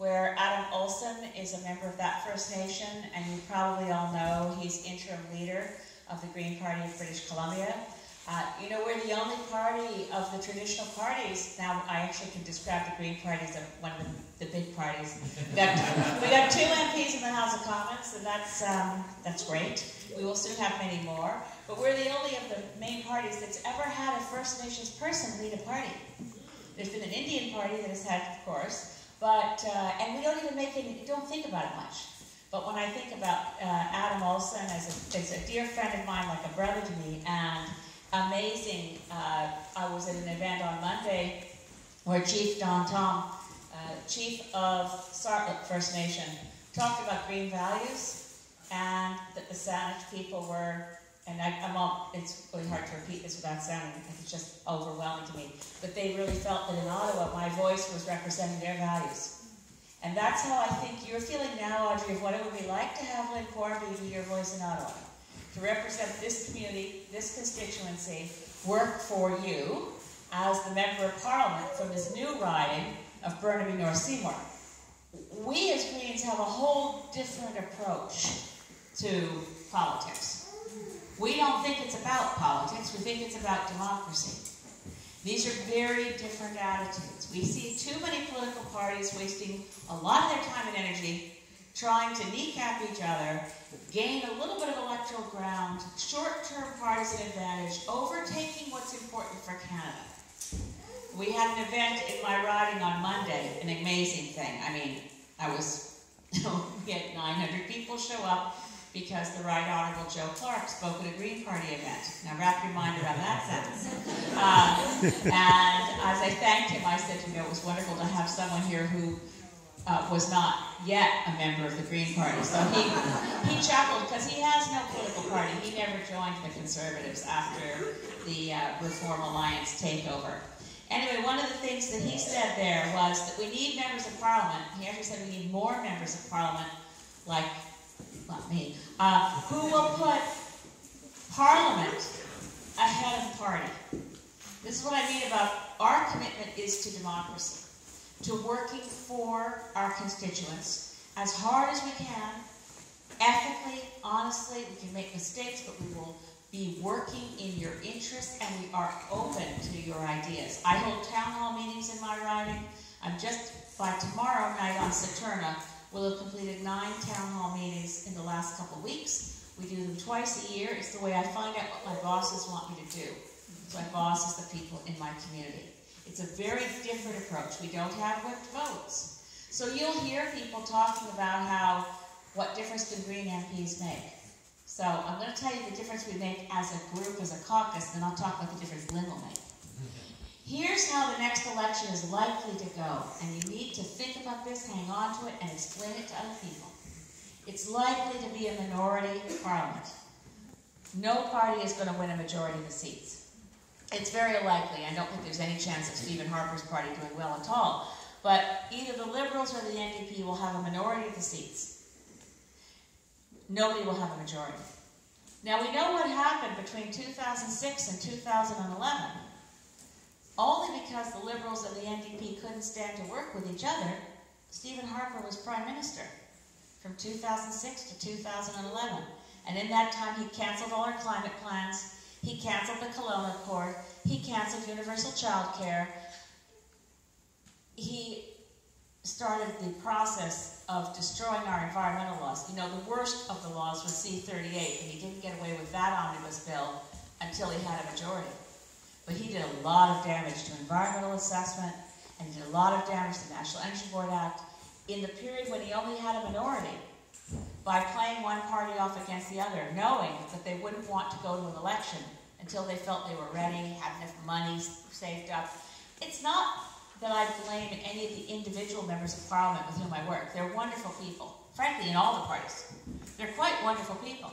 where Adam Olsen is a member of that First Nation, and you probably all know he's interim leader of the Green Party of British Columbia. Uh, you know, we're the only party of the traditional parties. Now, I actually can describe the Green Party as one of the, the big parties. We got two MPs in the House of Commons, and that's, um, that's great. We will soon have many more. But we're the only of the main parties that's ever had a First Nations person lead a party. There's been an Indian party that has had, of course, but, uh, and we don't even make any, don't think about it much. But when I think about uh, Adam Olsen as a, as a dear friend of mine, like a brother to me, and amazing, uh, I was at an event on Monday where Chief Don Tom, uh, Chief of Tsartlip First Nation, talked about green values and that the Saanich people were and I, all, it's really hard to repeat this without sounding, it's just overwhelming to me. But they really felt that in Ottawa, my voice was representing their values. And that's how I think you're feeling now, Audrey, of what it would be like to have Lynne Quarmby be your voice in Ottawa. To represent this community, this constituency, work for you as the Member of Parliament from this new riding of Burnaby North Seymour. We as Greens have a whole different approach to politics. We don't think it's about politics, we think it's about democracy. These are very different attitudes. We see too many political parties wasting a lot of their time and energy trying to kneecap each other, gain a little bit of electoral ground, short-term partisan advantage, overtaking what's important for Canada. We had an event in my riding on Monday, an amazing thing. I mean, I was, we had 900 people show up because the Right Honourable Joe Clark spoke at a Green Party event. Now wrap your mind around that sentence. Um, and as I thanked him, I said, you know, it was wonderful to have someone here who uh, was not yet a member of the Green Party. So he, he chuckled because he has no political party. He never joined the Conservatives after the uh, Reform Alliance takeover. Anyway, one of the things that he said there was that we need members of parliament. He actually said we need more members of parliament like not me, uh, who will put Parliament ahead of party. This is what I mean about our commitment is to democracy, to working for our constituents as hard as we can, ethically, honestly. We can make mistakes, but we will be working in your interest and we are open to your ideas. I hold town hall meetings in my riding. I'm just, by tomorrow night on Saturna, We'll have completed nine town hall meetings in the last couple of weeks. We do them twice a year. It's the way I find out what my bosses want me to do. My boss is the people in my community. It's a very different approach. We don't have whipped votes. So you'll hear people talking about how, what difference do Green MPs make? So I'm going to tell you the difference we make as a group, as a caucus, and then I'll talk about the difference Lynne will make. Here's how the next election is likely to go, and you need to think about this, hang on to it, and explain it to other people. It's likely to be a minority parliament. No party is going to win a majority of the seats. It's very likely. I don't think there's any chance of Stephen Harper's party doing well at all. But either the Liberals or the NDP will have a minority of the seats. Nobody will have a majority. Now, we know what happened between 2006 and 2011 only because the Liberals and the NDP couldn't stand to work with each other, Stephen Harper was Prime Minister from 2006 to 2011. And in that time, he canceled all our climate plans. He canceled the Kelowna Accord. He canceled universal child care. He started the process of destroying our environmental laws. You know, the worst of the laws was C-38, and he didn't get away with that omnibus bill until he had a majority. But he did a lot of damage to environmental assessment and did a lot of damage to the National Energy Board Act in the period when he only had a minority by playing one party off against the other, knowing that they wouldn't want to go to an election until they felt they were ready, had enough money saved up. It's not that I blame any of the individual members of parliament with whom I work. They're wonderful people, frankly, in all the parties. They're quite wonderful people.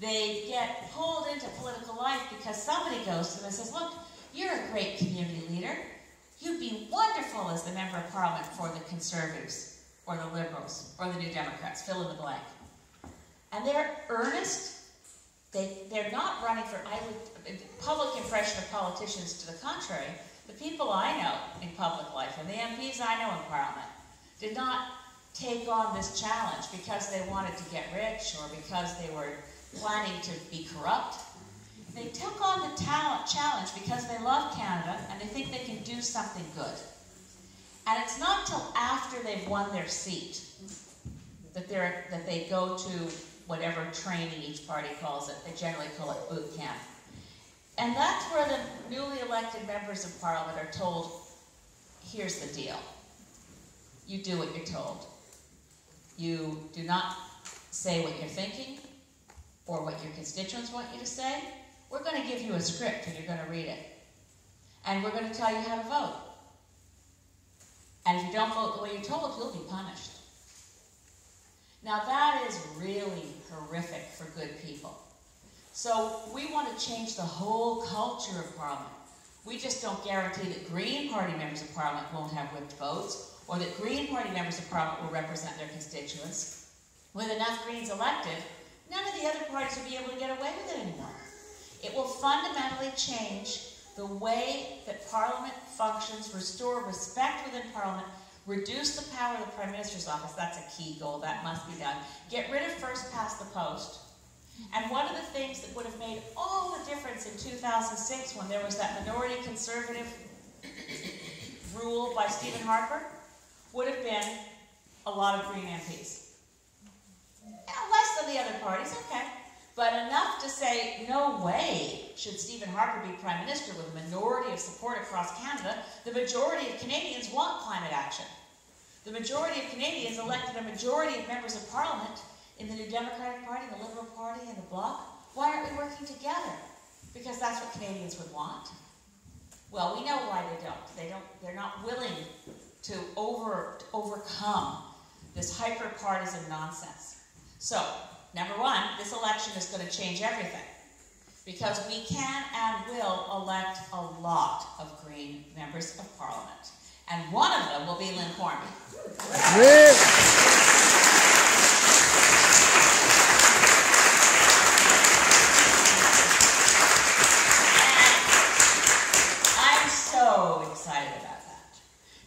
They get pulled into political life because somebody goes to them and says, look, you're a great community leader. You'd be wonderful as the member of parliament for the Conservatives, or the Liberals, or the New Democrats, fill in the blank. And they're earnest. They, they're not running for, I would, public impression of politicians to the contrary, the people I know in public life and the MPs I know in Parliament did not take on this challenge because they wanted to get rich or because they were planning to be corrupt. They took on the talent challenge because they love Canada and they think they can do something good. And it's not till after they've won their seat that, they're, that they go to whatever training each party calls it. They generally call it boot camp. And that's where the newly elected members of parliament are told, here's the deal. You do what you're told. You do not say what you're thinking or what your constituents want you to say. We're going to give you a script and you're going to read it. And we're going to tell you how to vote. And if you don't vote the way you're told, you'll be punished. Now that is really horrific for good people. So we want to change the whole culture of Parliament. We just don't guarantee that Green Party members of Parliament won't have whipped votes, or that Green Party members of Parliament will represent their constituents. With enough Greens elected, none of the other parties will be able to get away with it anymore. It will fundamentally change the way that Parliament functions, restore respect within Parliament, reduce the power of the Prime Minister's office, that's a key goal, that must be done. Get rid of first past the post. And one of the things that would have made all the difference in 2006 when there was that minority conservative rule by Stephen Harper would have been a lot of Green MPs. Yeah, less than the other parties, okay. But enough to say, no way should Stephen Harper be Prime Minister with a minority of support across Canada. The majority of Canadians want climate action. The majority of Canadians elected a majority of members of Parliament in the New Democratic Party, the Liberal Party, and the Bloc. Why aren't we working together? Because that's what Canadians would want. Well, we know why they don't. They don't. They're not willing to over to overcome this hyper-partisan nonsense. So, number one, this election is going to change everything because we can and will elect a lot of Green members of Parliament. And one of them will be Lynne Quarmby.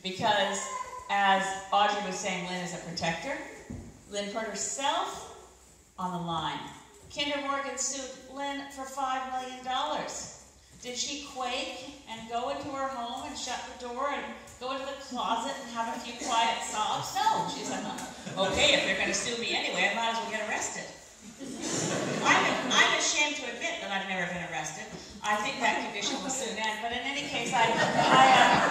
Because, as Audrey was saying, Lynne is a protector. Lynne put herself on the line. Kinder Morgan sued Lynne for $5 million. Did she quake and go into her home and shut the door and go into the closet and have a few quiet sobs? No, she said, okay, if they're going to sue me anyway, I might as well get arrested. I'm, I'm ashamed to admit that I've never been arrested. I think that condition will soon end. But in any case, I, I uh,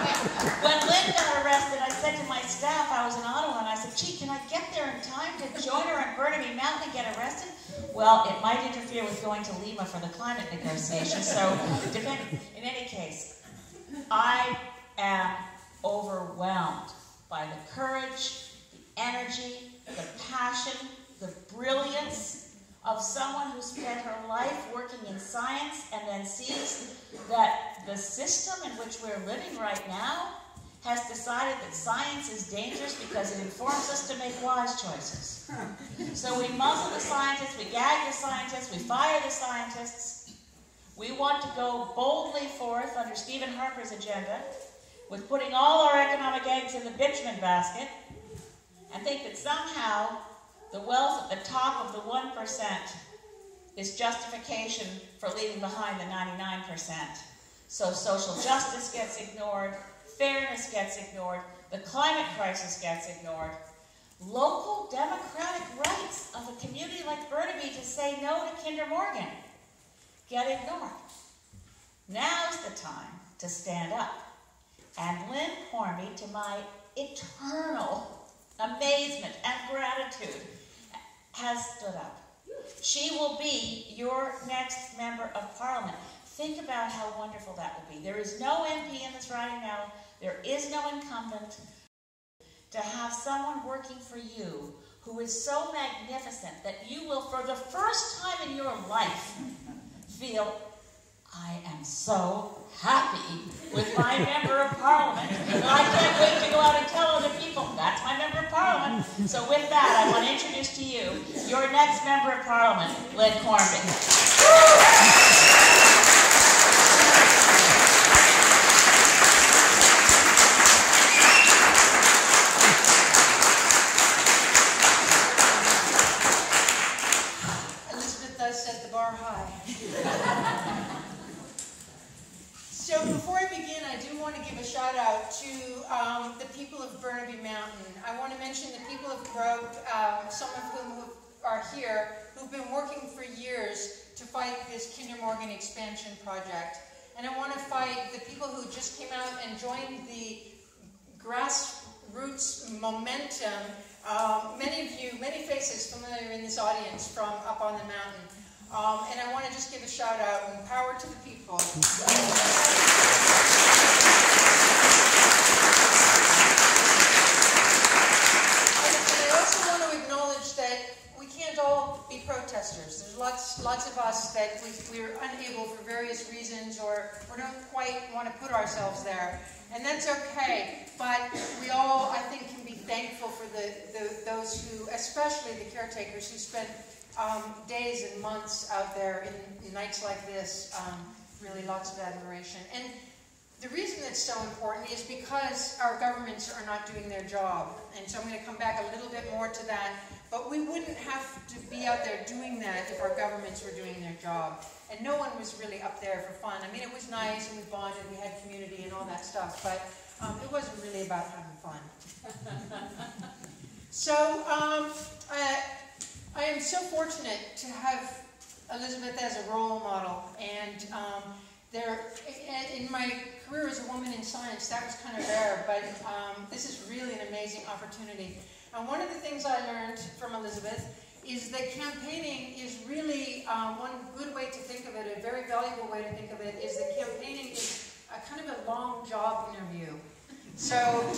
when Lynne got arrested, I said to my staff, I was in Ottawa, and I said, gee, can I get there in time to join her on Burnaby Mountain and get arrested? Well, it might interfere with going to Lima for the climate negotiations. So, in any case, I am overwhelmed by the courage, the energy, the passion, the brilliance, of someone who spent her life working in science and then sees that the system in which we're living right now has decided that science is dangerous because it informs us to make wise choices. So we muzzle the scientists, we gag the scientists, we fire the scientists. We want to go boldly forth under Stephen Harper's agenda with putting all our economic eggs in the bitumen basket and think that somehow the wealth at the top of the 1% is justification for leaving behind the 99%. So social justice gets ignored, fairness gets ignored, the climate crisis gets ignored. Local democratic rights of a community like Burnaby to say no to Kinder Morgan get ignored. Now's the time to stand up. And Lynne Quarmby, to my eternal amazement and gratitude, has stood up. She will be your next member of parliament. Think about how wonderful that will be. There is no MP in this riding now. There is no incumbent. To have someone working for you who is so magnificent that you will, for the first time in your life, feel, I am so happy with my member of parliament. I can't wait to go out and tell other people that's my member of parliament. So with that, I want to introduce to you your next member of parliament, Lynne Quarmby. Elizabeth does set the bar high. So before I begin, I do want to give a shout out to um, the people of Burnaby Mountain. I want to mention um, some of whom are here, who've been working for years to fight this Kinder Morgan expansion project. And I want to fight the people who just came out and joined the grassroots momentum. Um, many of you, many faces familiar in this audience from up on the mountain. Um, and I want to just give a shout out and power to the people. And and I also want to acknowledge that we can't all be protesters. There's lots, lots of us that we, we're unable for various reasons or we don't quite want to put ourselves there. And that's okay. But we all, I think, can be thankful for the, the those who, especially the caretakers who spent um, days and months out there in, in nights like this. Um, really lots of admiration. And the reason it's so important is because our governments are not doing their job. And so I'm going to come back a little bit more to that. But we wouldn't have to be out there doing that if our governments were doing their job. And no one was really up there for fun. I mean, it was nice and we bonded, we had community and all that stuff, but um, it wasn't really about having fun. so um, I, I am so fortunate to have Elizabeth as a role model. And um, there, in my career as a woman in science, that was kind of rare, but um, this is really an amazing opportunity. And one of the things I learned from Elizabeth is that campaigning is really um, one good way to think of it, a very valuable way to think of it, is that campaigning is a kind of a long job interview. So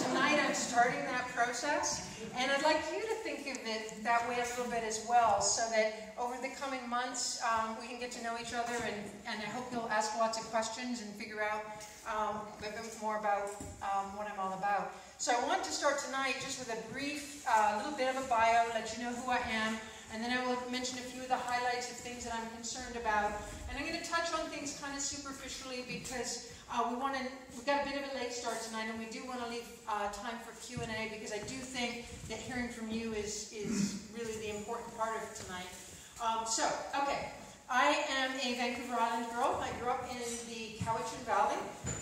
tonight I'm starting that process, and I'd like you of it that way a little bit as well, so that over the coming months um, we can get to know each other, and, and I hope you'll ask lots of questions and figure out um, a bit more about um, what I'm all about. So I want to start tonight just with a brief, uh, little bit of a bio, let you know who I am, and then I will mention a few of the highlights of things that I'm concerned about. And I'm going to touch on things kind of superficially because uh, we want to, we've got a bit of a late start tonight, and we do want to leave uh, time for Q&A because I do think that hearing from you is, is really the important part of tonight. Um, so, okay, I am a Vancouver Island girl. I grew up in the Cowichan Valley,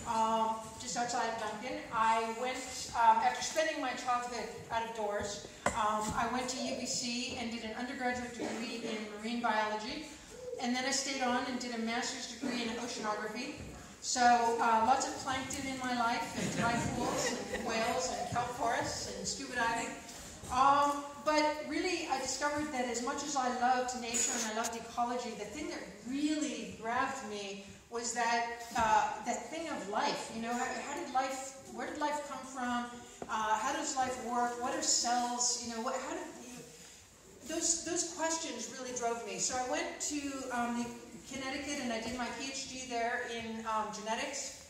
um, just outside of Duncan. I went, um, after spending my childhood out of doors, um, I went to UBC and did an undergraduate degree in marine biology. And then I stayed on and did a master's degree in oceanography. So uh, lots of plankton in my life, and tide pools, and whales, and kelp forests, and scuba diving. Um, but really, I discovered that as much as I loved nature and I loved ecology, the thing that really grabbed me was that uh, that thing of life. You know, how, how, did life? Where did life come from? Uh, how does life work? What are cells? You know, what, how did those those questions really drove me. So I went to um, the Connecticut, and I did my PhD there in um, genetics.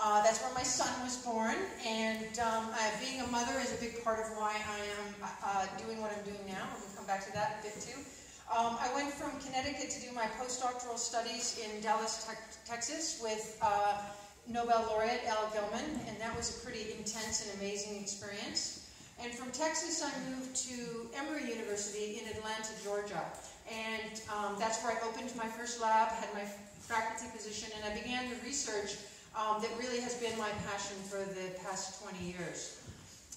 Uh, that's where my son was born, and um, uh, being a mother is a big part of why I am uh, doing what I'm doing now. We'll come back to that a bit too. Um, I went from Connecticut to do my postdoctoral studies in Dallas, te Texas, with uh, Nobel laureate Al Gilman, and that was a pretty intense and amazing experience. And from Texas, I moved to Emory University in Atlanta, Georgia. And um, that's where I opened my first lab, had my faculty position, and I began the research um, that really has been my passion for the past 20 years.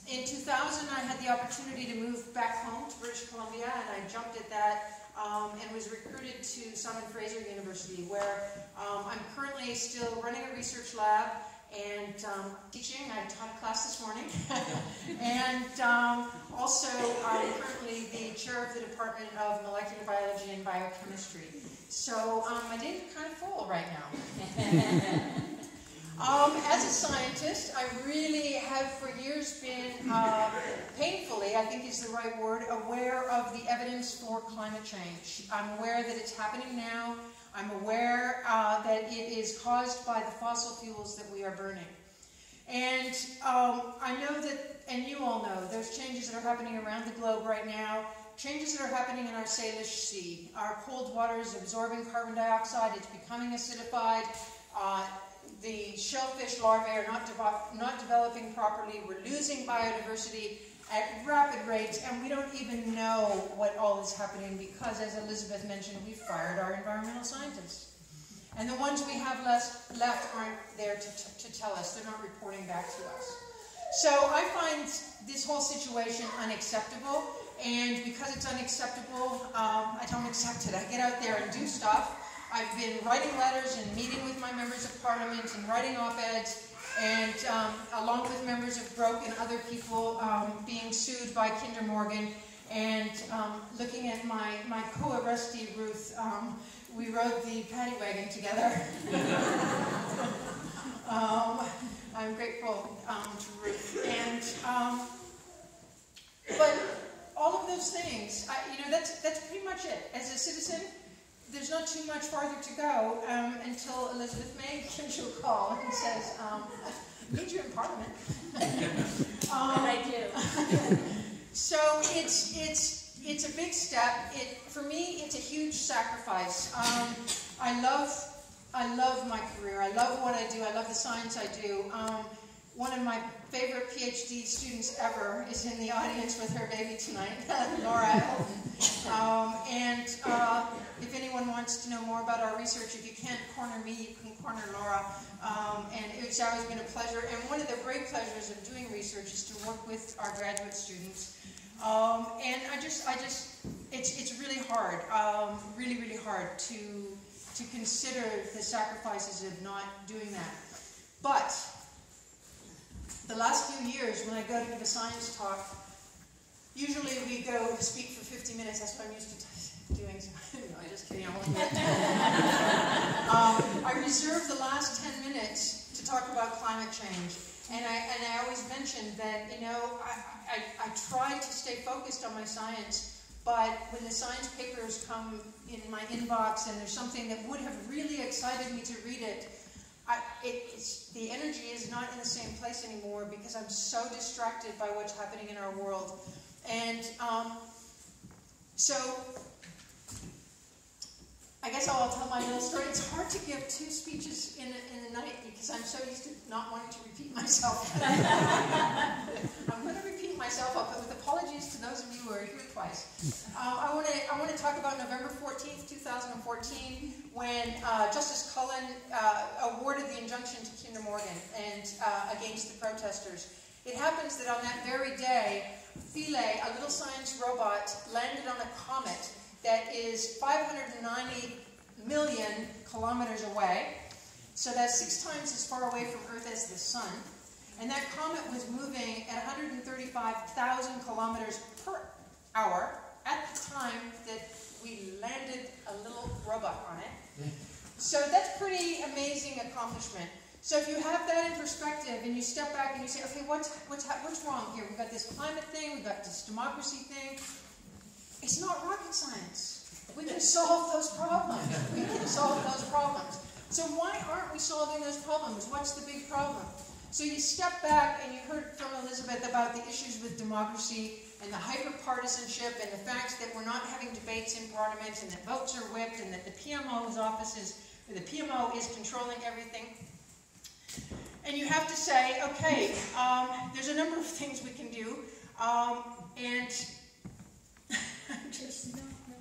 In 2000, I had the opportunity to move back home to British Columbia, and I jumped at that um, and was recruited to Simon Fraser University, where um, I'm currently still running a research lab and um, teaching. I taught a class this morning. and um, also, I'm currently the chair of the Department of Molecular Biology and Biochemistry. So um, my days are kind of full right now. Um, as a scientist, I really have for years been uh, painfully, I think is the right word, aware of the evidence for climate change. I'm aware that it's happening now. I'm aware uh, that it is caused by the fossil fuels that we are burning. And um, I know that, and you all know, there's changes that are happening around the globe right now, changes that are happening in our Salish Sea. Our cold water is absorbing carbon dioxide, it's becoming acidified. Uh, the shellfish larvae are not, de not developing properly. We're losing biodiversity at rapid rates, and we don't even know what all is happening because, as Elizabeth mentioned, we fired our environmental scientists. And the ones we have left, left aren't there to, to tell us. They're not reporting back to us. So I find this whole situation unacceptable. And because it's unacceptable, um, I don't accept it. I get out there and do stuff. I've been writing letters and meeting with my members of parliament and writing op-eds and um, along with members of Broke and other people um, being sued by Kinder Morgan and um, looking at my, my co-arrestee Ruth, um, we rode the paddy wagon together. Um, I'm grateful um, to Ruth. And, but all of those things, I, you know, that's, that's pretty much it. As a citizen, there's not too much farther to go um, until Elizabeth May gives you a call and says, um, I need you in Parliament. um, I do. so it's, it's, it's a big step. It, for me, it's a huge sacrifice. Um, I love I love my career. I love what I do. I love the science I do. Um, one of my favorite PhD students ever is in the audience with her baby tonight, Laura. Um, and uh, if anyone wants to know more about our research, if you can't corner me, you can corner Laura. Um, and it's always been a pleasure. And one of the great pleasures of doing research is to work with our graduate students. Um, and I just, I just, it's, it's really hard, um, really, really hard to, to consider the sacrifices of not doing that. But the last few years, when I go to give a science talk, usually we go speak for 50 minutes. That's what I'm used to doing. no, I'm just kidding. I um, I reserve the last 10 minutes to talk about climate change. And I, and I always mention that, you know, I, I, I try to stay focused on my science, but when the science papers come in my inbox and there's something that would have really excited me to read it, I, it, the energy is not in the same place anymore because I'm so distracted by what's happening in our world. And um, so I guess I'll tell my little story. It's hard to give two speeches in a, in a night because I'm so used to not wanting to repeat myself. I'm going to repeat myself, but with apologies to those of you who are here twice. Um, I want to I want to talk about November 14th, 2014, when uh, Justice Cullen uh, awarded the injunction to Kinder Morgan and uh, against the protesters. It happens that on that very day, Philae, a little science robot, landed on a comet that is 590 million kilometers away. So that's six times as far away from Earth as the Sun. And that comet was moving at 135,000 kilometers per hour at the time that we landed a little robot on it. So that's pretty amazing accomplishment. So if you have that in perspective and you step back and you say, okay, what's, what's, what's wrong here? We've got this climate thing, we've got this democracy thing, it's not rocket science. We can solve those problems. We can solve those problems. So why aren't we solving those problems? What's the big problem? So you step back and you heard from Elizabeth about the issues with democracy and the hyper-partisanship and the fact that we're not having debates in Parliament and that votes are whipped and that the PMO's office is, the PMO is controlling everything. And you have to say, okay, um, there's a number of things we can do. Um, and just no, no,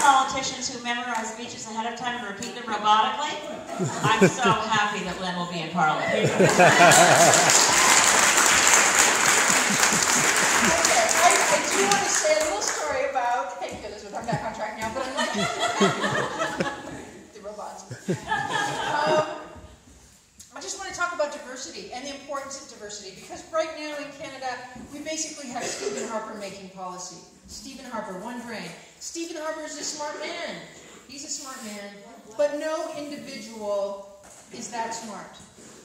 politicians who memorize speeches ahead of time and repeat them robotically. I'm so happy that Len will be in Parliament. the robots. Um, I just want to talk about diversity diversity and the importance of diversity because right now in Canada, we basically have Stephen Harper making policy. Stephen Harper, one brain. Stephen Harper is a smart man. He's a smart man. But no individual is that smart.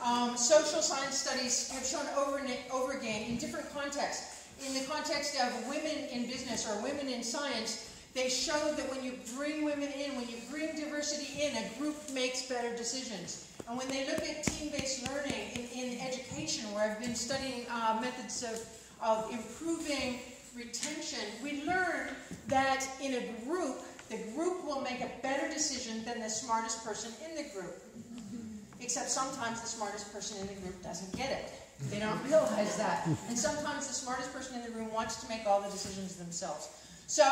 Um, social science studies have shown over and over again in different contexts. In the context of women in business or women in science, they show that when you bring women in, when you bring diversity in, a group makes better decisions. And when they look at team-based learning in, in, education, where I've been studying uh, methods of, of improving retention, we learn that in a group, the group will make a better decision than the smartest person in the group. Except sometimes the smartest person in the group doesn't get it. They don't realize that. And sometimes the smartest person in the room wants to make all the decisions themselves. So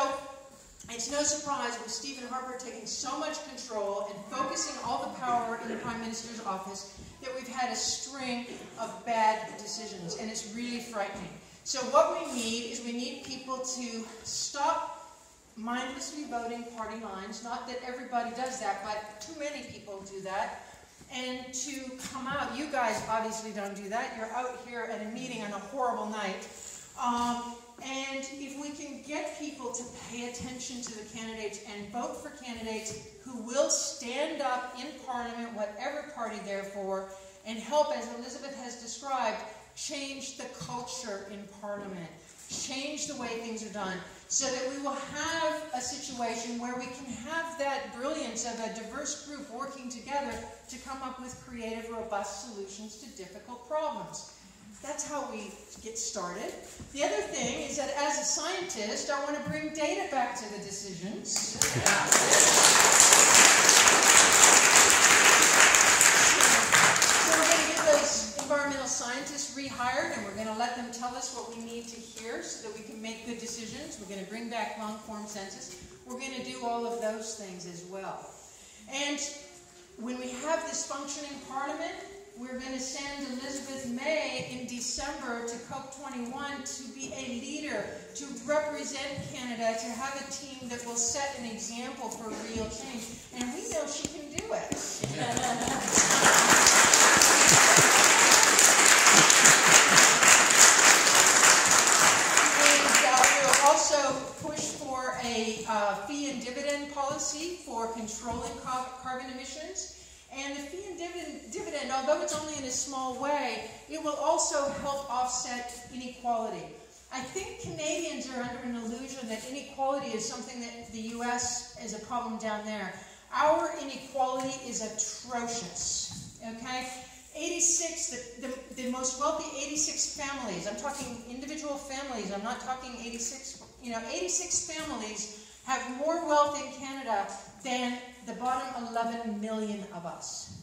it's no surprise with Stephen Harper taking so much control and focusing all the power in the Prime Minister's office that we've had a string of bad decisions, and it's really frightening. So what we need is we need people to stop mindlessly voting party lines. Not that everybody does that, but too many people do that and to come out. You guys obviously don't do that. You're out here at a meeting on a horrible night. Um, and if we can get people to pay attention to the candidates and vote for candidates who will stand up in Parliament, whatever party they're for, and help, as Elizabeth has described, change the culture in Parliament, change the way things are done so that we will have a situation where we can have that brilliance of a diverse group working together to come up with creative, robust solutions to difficult problems. That's how we get started. The other thing is that as a scientist, I want to bring data back to the decisions. Rehired and we're going to let them tell us what we need to hear so that we can make good decisions. We're going to bring back long-form census. We're going to do all of those things as well. And when we have this functioning parliament, we're going to send Elizabeth May in December to COP21 to be a leader, to represent Canada, to have a team that will set an example for real change. And we know she can do it. policy for controlling carbon emissions. And the fee and dividend, dividend, although it's only in a small way, it will also help offset inequality. I think Canadians are under an illusion that inequality is something that the U.S. is a problem down there. Our inequality is atrocious, okay? 86, the, the, the, most wealthy 86 families, I'm talking individual families, I'm not talking 86, you know, 86 families have more wealth in Canada than the bottom 11 million of us.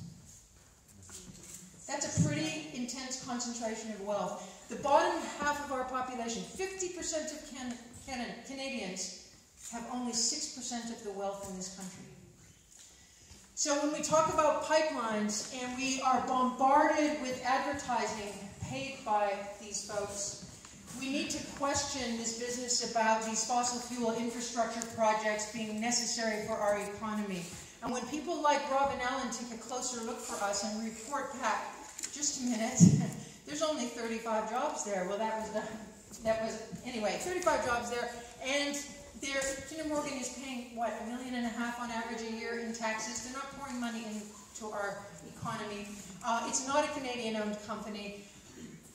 That's a pretty intense concentration of wealth. The bottom half of our population, 50% of Can Can Canadians, have only 6% of the wealth in this country. So when we talk about pipelines and we are bombarded with advertising paid by these folks, we need to question this business about these fossil fuel infrastructure projects being necessary for our economy. And when people like Robyn Allan take a closer look for us and report back, just a minute, there's only 35 jobs there. Well, that was the, that was, anyway, 35 jobs there. And there, Kinder Morgan is paying, what, a million and a half on average a year in taxes. They're not pouring money into our economy. Uh, it's not a Canadian-owned company.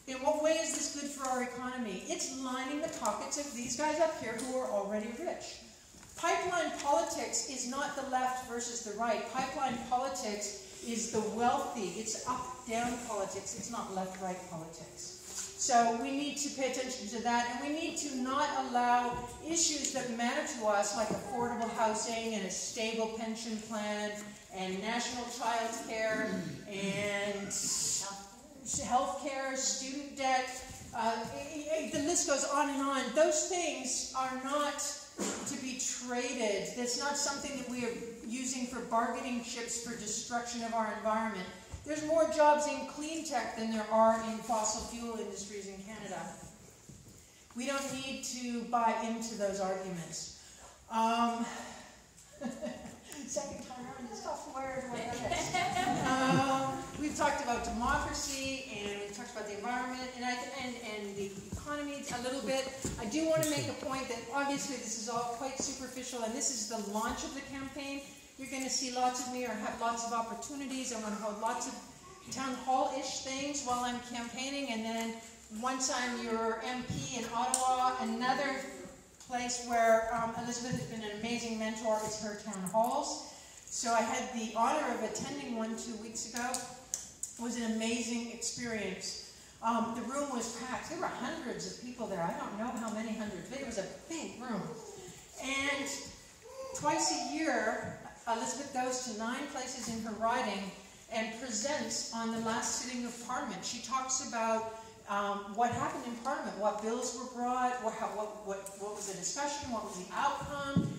In what way is this good for our economy? It's lining the pockets of these guys up here who are already rich. Pipeline politics is not the left versus the right. Pipeline politics is the wealthy. It's up-down politics. It's not left-right politics. So we need to pay attention to that, and we need to not allow issues that matter to us, like affordable housing and a stable pension plan and national child care and health care, student debt, uh, the list goes on and on. Those things are not to be traded. That's not something that we are using for bargaining chips for destruction of our environment. There's more jobs in clean tech than there are in fossil fuel industries in Canada. We don't need to buy into those arguments. Um, second time around, got flared. Um, we've talked about democracy and we've talked about the environment and, I, and, and the economy a little bit. I do want to make a point that obviously this is all quite superficial and this is the launch of the campaign. You're going to see lots of me or have lots of opportunities. I'm going to hold lots of town hall-ish things while I'm campaigning and then once I'm your MP in Ottawa, another place where um, Elizabeth has been an amazing mentor is her town halls. So I had the honor of attending one two weeks ago. Was an amazing experience. Um, the room was packed. There were hundreds of people there. I don't know how many hundreds, but it was a big room. And twice a year, Elizabeth goes to nine places in her riding and presents on the last sitting of Parliament. She talks about um, what happened in Parliament, what bills were brought, what, how, what, what, what was the discussion, what was the outcome,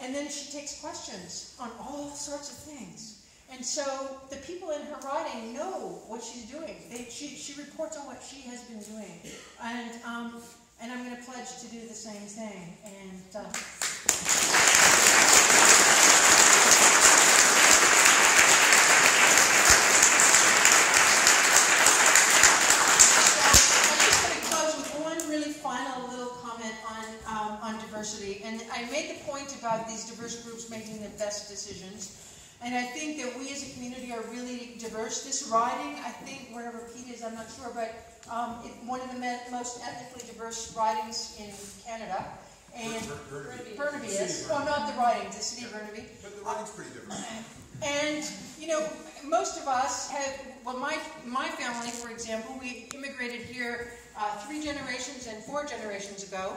and then she takes questions on all sorts of things. And so the people in her writing know what she's doing. They, she, she reports on what she has been doing. And, um, and I'm going to pledge to do the same thing. And uh, just like close one really final little comment on on diversity. And I made the point about these diverse groups making the best decisions. And I think that we as a community are really diverse. This riding, I think, wherever Pete is, I'm not sure, but um, it, one of the most ethnically diverse ridings in Canada. And Burnaby. Burnaby is. Oh, not the riding, the city of Burnaby. But the riding's pretty different. And, you know, most of us have, well, my, my family, for example, we immigrated here uh, three generations and four generations ago.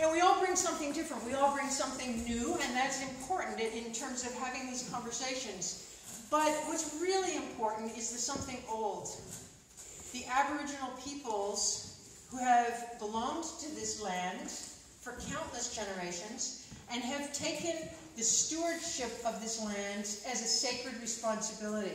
And we all bring something different. We all bring something new, and that's important in terms of having these conversations. But what's really important is the something old. The Aboriginal peoples who have belonged to this land for countless generations and have taken the stewardship of this land as a sacred responsibility.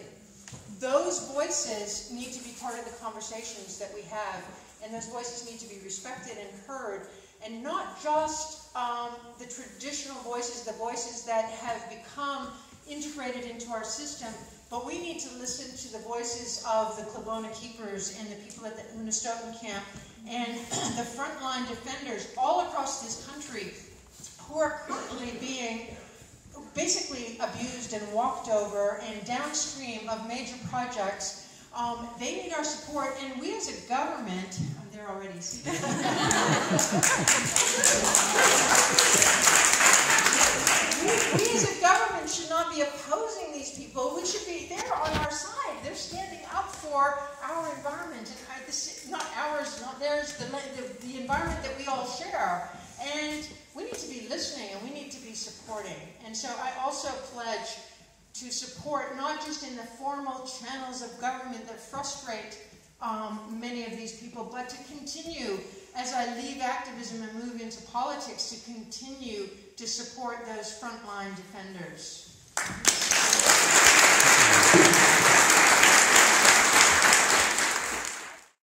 Those voices need to be part of the conversations that we have, and those voices need to be respected and heard and not just um, the traditional voices, the voices that have become integrated into our system, but we need to listen to the voices of the Klabona keepers and the people at the Unistoten camp and the frontline defenders all across this country who are currently being basically abused and walked over and downstream of major projects. Um, they need our support, and we as a government there already. we, we as a government should not be opposing these people. We should be, they're on our side. They're standing up for our environment. And this, not ours, not theirs, the, the, the environment that we all share. And we need to be listening and we need to be supporting. And so I also pledge to support, not just in the formal channels of government that frustrate um, many of these people, but to continue, as I leave activism and move into politics, to continue to support those frontline defenders.